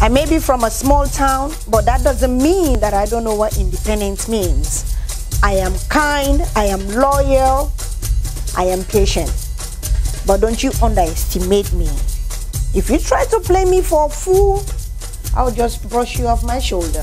I may be from a small town, but that doesn't mean that I don't know what independence means. I am kind, I am loyal, I am patient. But don't you underestimate me. If you try to play me for a fool, I'll just brush you off my shoulder.